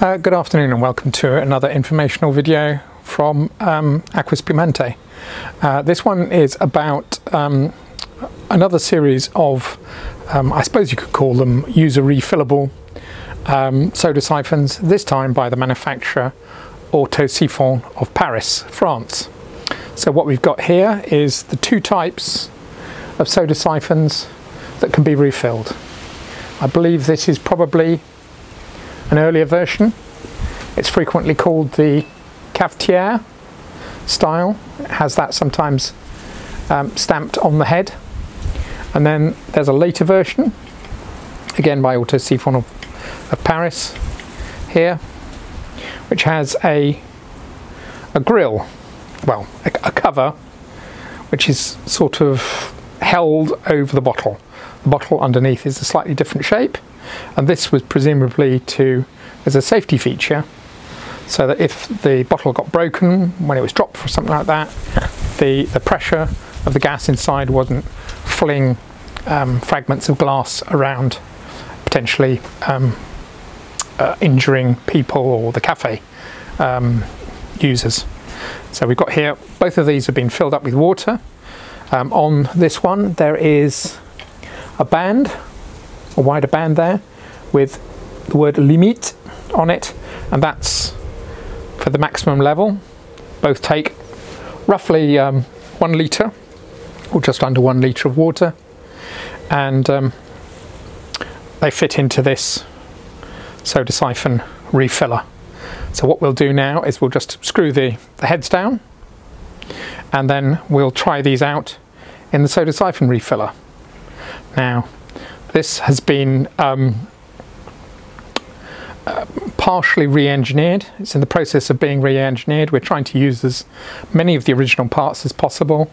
Uh, good afternoon and welcome to another informational video from um, AcquaSpumante. Uh, this one is about um, another series of, um, I suppose you could call them user refillable um, soda siphons, this time by the manufacturer AutoSiphon of Paris, France. So what we've got here is the two types of soda siphons that can be refilled. I believe this is probably an earlier version. It's frequently called the cafetiere style. It has that sometimes um, stamped on the head. And then there's a later version, again by Autosiphon of, of Paris here, which has a, a grill, well, a, a cover, which is sort of held over the bottle. Bottle underneath is a slightly different shape and this was presumably to as a safety feature so that if the bottle got broken when it was dropped or something like that the the pressure of the gas inside wasn't flinging um, fragments of glass around potentially um, uh, injuring people or the cafe um, users. So we've got here both of these have been filled up with water. Um, on this one there is a band a wider band there with the word limite on it and that's for the maximum level. Both take roughly um, one litre or just under one litre of water. And um, they fit into this soda siphon refiller. So what we'll do now is we'll just screw the, the heads down and then we'll try these out in the soda siphon refiller now this has been um, uh, partially re-engineered. It's in the process of being re-engineered. We're trying to use as many of the original parts as possible,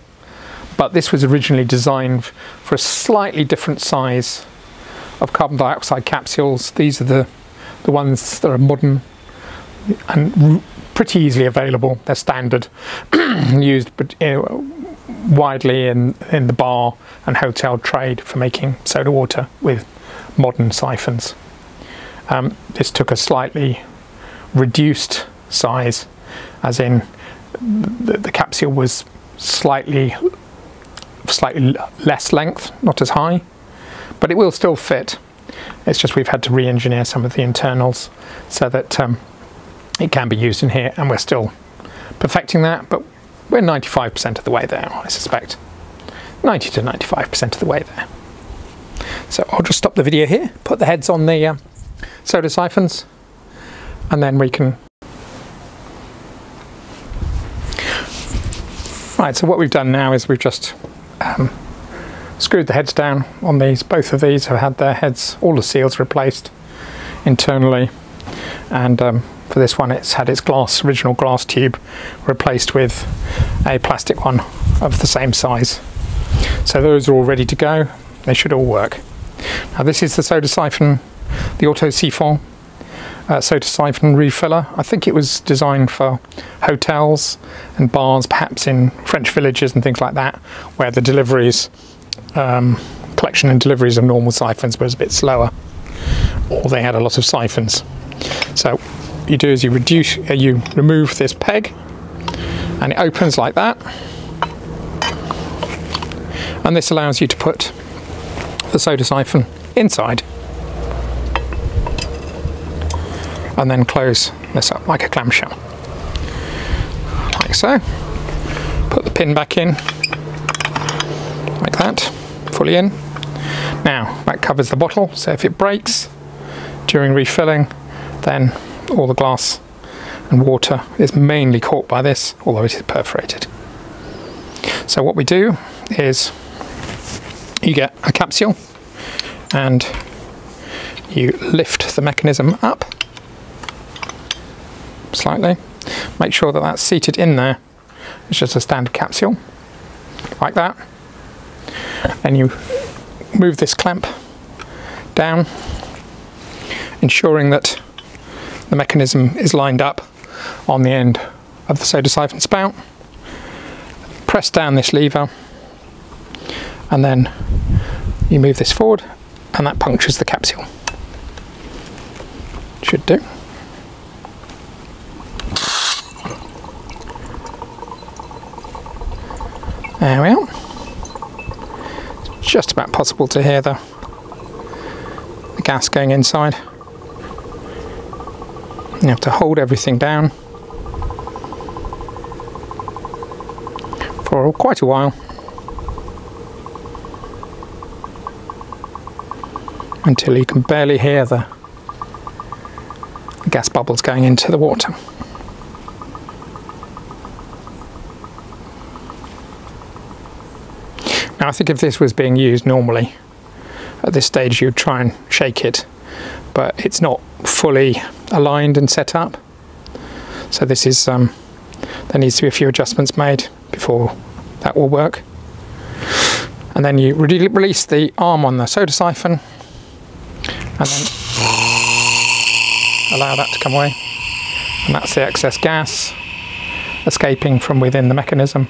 but this was originally designed for a slightly different size of carbon dioxide capsules. These are the, the ones that are modern and pretty easily available. They're standard, used widely in, in the bar and hotel trade for making soda water with modern siphons. Um, this took a slightly reduced size, as in the, the capsule was slightly slightly less length, not as high, but it will still fit. It's just we've had to re-engineer some of the internals so that um, it can be used in here, and we're still perfecting that, but we're 95% of the way there, I suspect. 90 to 95% of the way there. So I'll just stop the video here, put the heads on the uh, soda siphons, and then we can... Right, so what we've done now is we've just um, screwed the heads down on these. Both of these have had their heads, all the seals replaced internally, and um, for this one it's had its glass original glass tube replaced with a plastic one of the same size so those are all ready to go. They should all work. Now this is the soda siphon the Autosiphon uh, soda siphon refiller. I think it was designed for hotels and bars perhaps in French villages and things like that where the deliveries um, collection and deliveries of normal siphons was a bit slower or they had a lot of siphons. So you do is you reduce, uh, you remove this peg and it opens like that. And this allows you to put the soda siphon inside and then close this up like a clamshell. Like so. Put the pin back in like that, fully in. Now that covers the bottle, so if it breaks during refilling, then all the glass and water is mainly caught by this, although it is perforated. So what we do is you get a capsule and you lift the mechanism up slightly. Make sure that that's seated in there. It's just a standard capsule, like that. And you move this clamp down, ensuring that the mechanism is lined up on the end of the soda siphon spout. Press down this lever and then you move this forward and that punctures the capsule. Should do. There we are. It's just about possible to hear the, the gas going inside. You have to hold everything down for quite a while until you can barely hear the, gas bubbles going into the water. Now I think if this was being used normally at this stage you'd try and shake it but it's not fully aligned and set up. So this is um, there needs to be a few adjustments made before that will work. And then you re release the arm on the soda siphon and then allow that to come away. And that's the excess gas escaping from within the mechanism.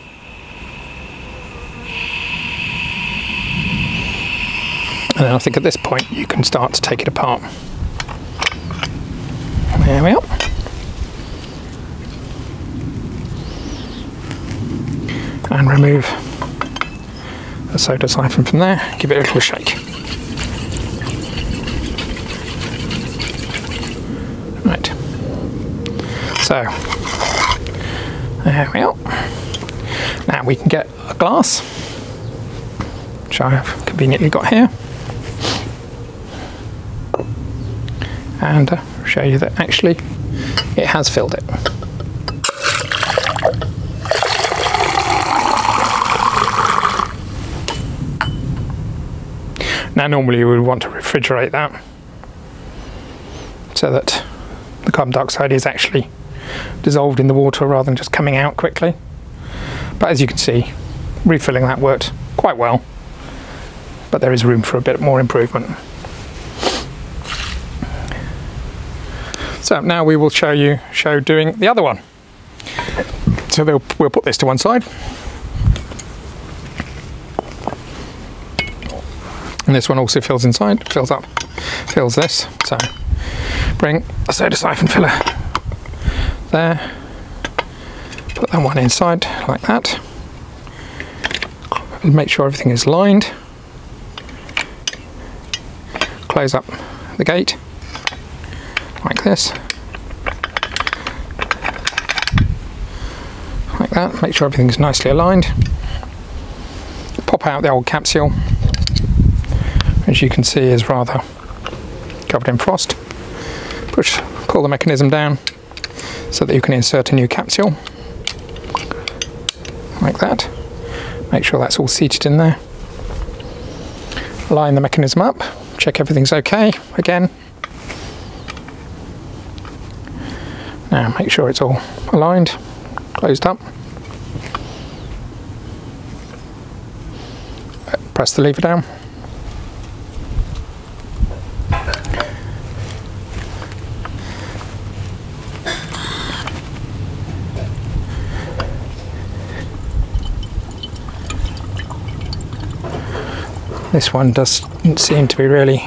And then I think at this point you can start to take it apart. There we are. And remove the soda siphon from there. Give it a little shake So, there we are. Now we can get a glass, which I have conveniently got here. And uh, show you that actually it has filled it. Now normally you would want to refrigerate that so that the carbon dioxide is actually dissolved in the water rather than just coming out quickly. But as you can see, refilling that worked quite well, but there is room for a bit more improvement. So now we will show you show doing the other one. So we'll put this to one side. And this one also fills inside, fills up, fills this. So bring a soda siphon filler there. Put that one inside like that. And make sure everything is lined. Close up the gate like this. Like that. Make sure everything is nicely aligned. Pop out the old capsule. As you can see is rather covered in frost. Push, pull the mechanism down so that you can insert a new capsule. Like that. Make sure that's all seated in there. Line the mechanism up. Check everything's okay again. Now make sure it's all aligned closed up. Press the lever down This one doesn't seem to be really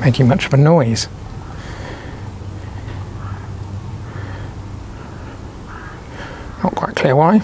making much of a noise. Not quite clear why.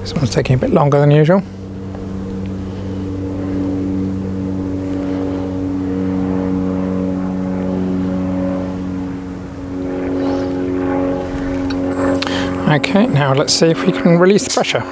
This one's taking a bit longer than usual. Okay, now let's see if we can release the pressure.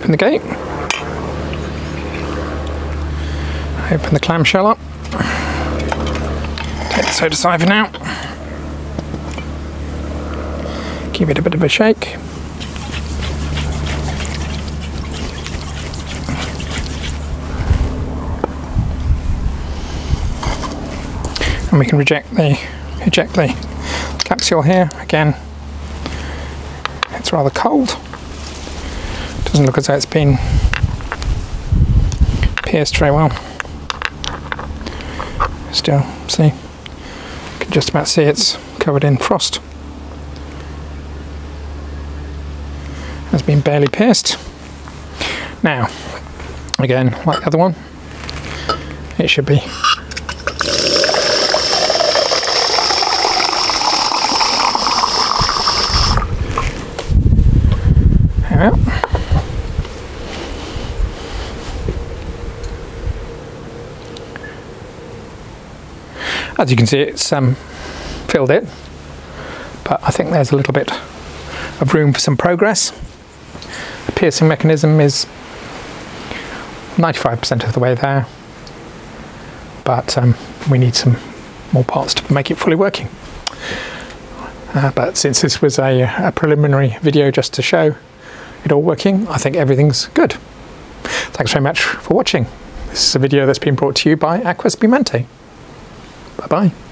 Open the gate. Open the clamshell up. Take the soda siphon out. Give it a bit of a shake. And we can reject the eject the capsule here again. It's rather cold. Doesn't look as though it's been pierced very well. Still, see, you can just about see it's covered in frost. Has been barely pierced. Now, again, like the other one, it should be There As you can see, it's um, filled it, but I think there's a little bit of room for some progress. The piercing mechanism is 95% of the way there, but um, we need some more parts to make it fully working. Uh, but since this was a, a preliminary video just to show it all working, I think everything's good. Thanks very much for watching. This is a video that's been brought to you by AcquaSpumante. Bye bye.